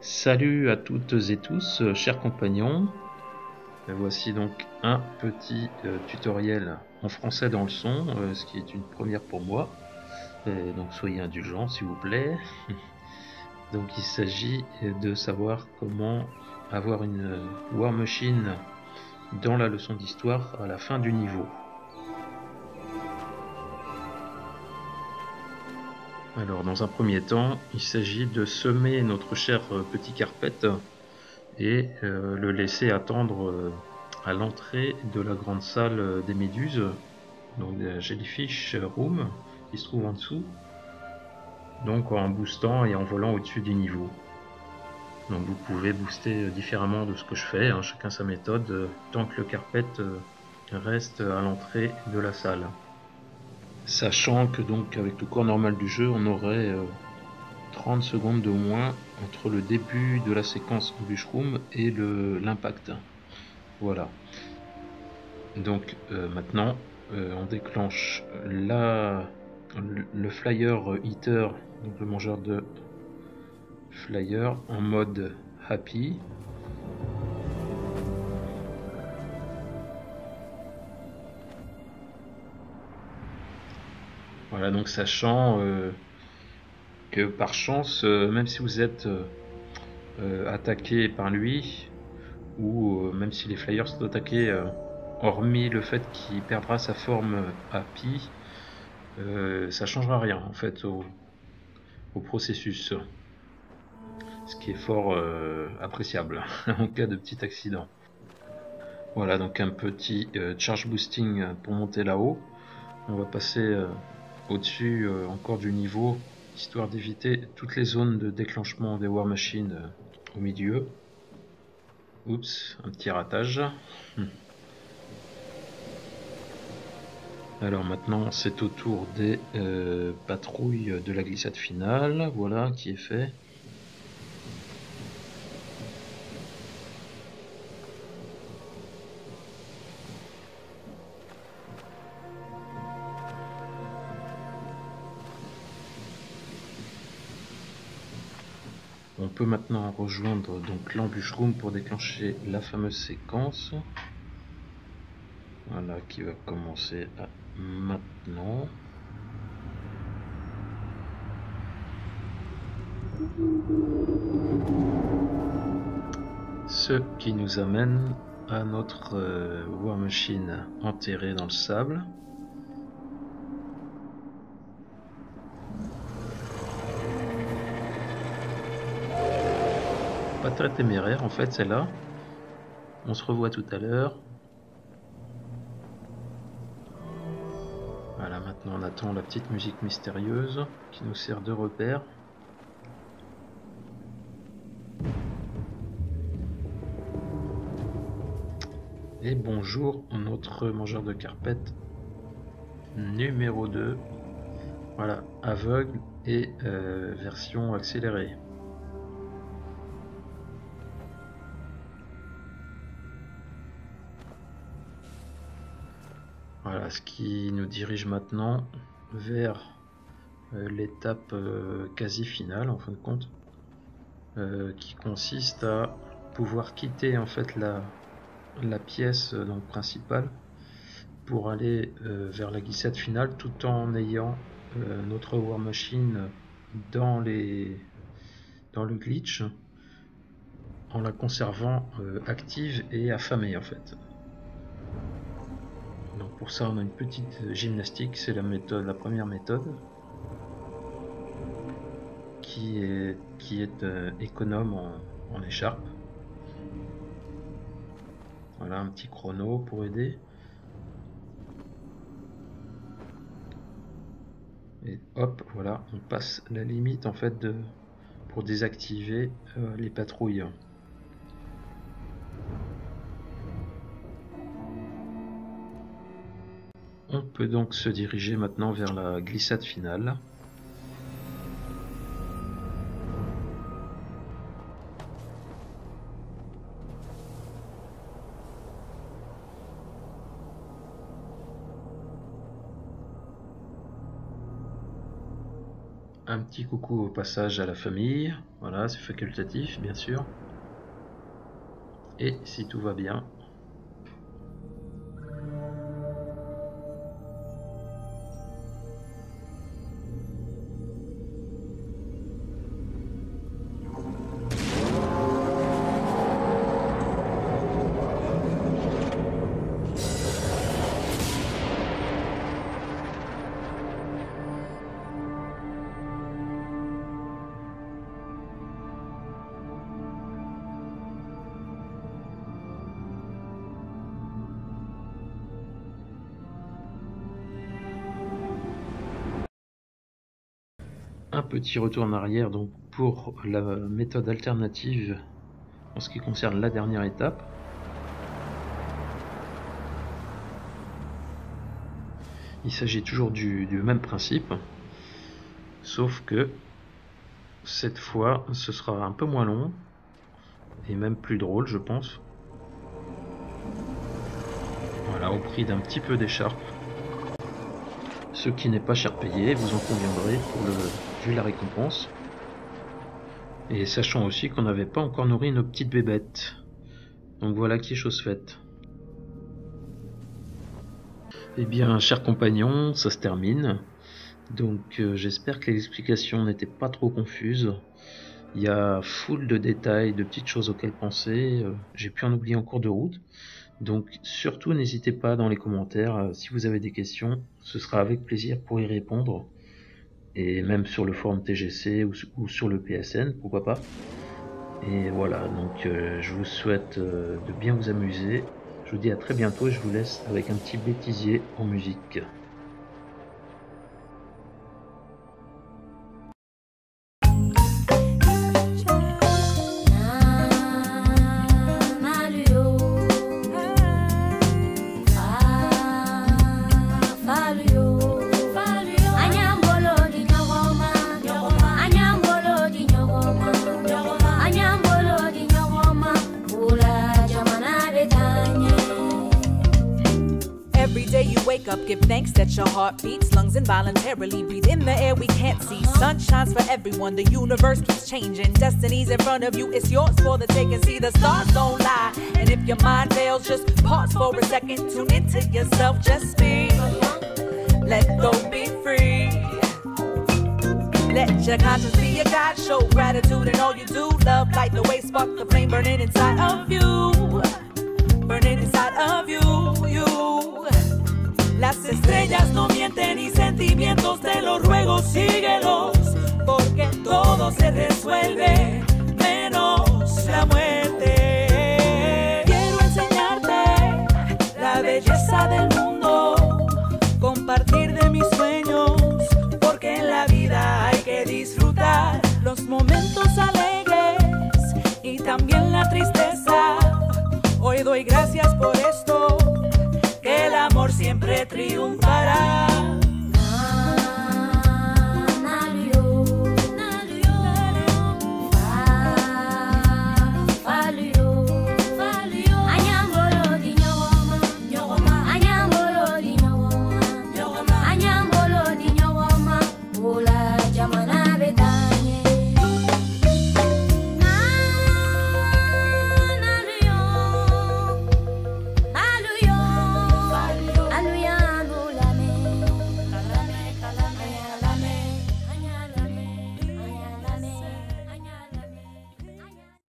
Salut à toutes et tous, euh, chers compagnons. Voici donc un petit euh, tutoriel en français dans le son, euh, ce qui est une première pour moi. donc soyez indulgents s'il vous plaît. donc il s'agit de savoir comment avoir une War Machine dans la leçon d'histoire à la fin du niveau. Alors dans un premier temps, il s'agit de semer notre cher euh, petit carpette et euh, le laisser attendre euh, à l'entrée de la grande salle des méduses, donc la Jellyfish Room, qui se trouve en dessous, donc en boostant et en volant au-dessus du niveau. Donc vous pouvez booster différemment de ce que je fais, hein, chacun sa méthode, tant que le carpette reste à l'entrée de la salle. Sachant que donc avec le cours normal du jeu, on aurait 30 euh, secondes de moins entre le début de la séquence bûcheroom et l'impact. Voilà. Donc euh, maintenant, euh, on déclenche la, le, flyer eater, donc le mangeur de flyer en mode happy. Voilà, donc sachant euh, que par chance, euh, même si vous êtes euh, attaqué par lui, ou même si les flyers sont attaqués, hormis le fait qu'il perdra sa forme happy, ça changera rien en fait au, au processus. Ce qui est fort appréciable en cas de petit accident. Voilà donc un petit charge boosting pour monter là-haut. On va passer au-dessus euh, encore du niveau, histoire d'éviter toutes les zones de déclenchement des War Machines euh, au milieu. Oups, un petit ratage. Hmm. Alors maintenant c'est au tour des euh, patrouilles de la glissade finale, voilà qui est fait. On peut maintenant rejoindre donc l'embûche room pour déclencher la fameuse séquence. Voilà qui va commencer à maintenant. Ce qui nous amène à notre euh, War Machine enterrée dans le sable. Pas très téméraire en fait celle-là. On se revoit tout à l'heure. Voilà, maintenant on attend la petite musique mystérieuse qui nous sert de repère. Et bonjour notre mangeur de carpette numéro 2. Voilà, aveugle et euh, version accélérée. Voilà, ce qui nous dirige maintenant vers euh, l'étape euh, quasi finale en fin de compte, euh, qui consiste à pouvoir quitter en fait la, pièce donc principale pour aller vers la glissade finale tout en ayant notre War Machine dans les dans le glitch en la conservant active et affamée en fait. Pour ça, on a une petite gymnastique, c'est la première méthode, qui est, qui est euh, économe en, écharpe. Voilà un petit chrono pour aider. Et hop, voilà, on passe la limite en fait pour désactiver euh, les patrouilles. On peut donc se diriger maintenant vers la glissade finale. Un petit coucou au passage à la famille. Voilà, c'est facultatif, bien sûr. Et si tout va bien, un petit retour en arrière donc pour la méthode alternative en ce qui concerne la dernière étape. Il s'agit toujours du, même principe, sauf que cette fois ce sera un peu moins long et même plus drôle je pense. Voilà, au prix d'un petit peu d'écharpe. Ce qui n'est pas cher payé, vous en conviendrez pour le, vu la récompense. Et sachant aussi qu'on n'avait pas encore nourri nos petites bébêtes. Donc voilà qui est chose faite. Eh bien, chers compagnons, ça se termine. Donc euh, j'espère que les explications n'étaient pas trop confuses. Il y a foule de détails, de petites choses auxquelles penser. Euh, j'ai pu en oublier en cours de route. Donc surtout n'hésitez pas dans les commentaires euh, si vous avez des questions. Ce sera avec plaisir pour y répondre et même sur le forum TGC ou, sur le PSN, pourquoi pas. Et voilà, donc euh, je vous souhaite euh, de bien vous amuser. Je vous dis à très bientôt et je vous laisse avec un petit bêtisier en musique. Up, give thanks that your heart beats. Lungs involuntarily breathe in the air we can't see. Uh-huh. Sun shines for everyone, the universe keeps changing. Destiny's in front of you, it's yours for the taking. See, the stars don't lie. And if your mind fails, just pause for a second. Tune into yourself, just be. Let go, be free. Let your conscience be your guide. Show gratitude in all you do. Love, light the way, spark the flame burning inside of you. Y sentimientos te los ruego, síguelos, porque todo se resuelve,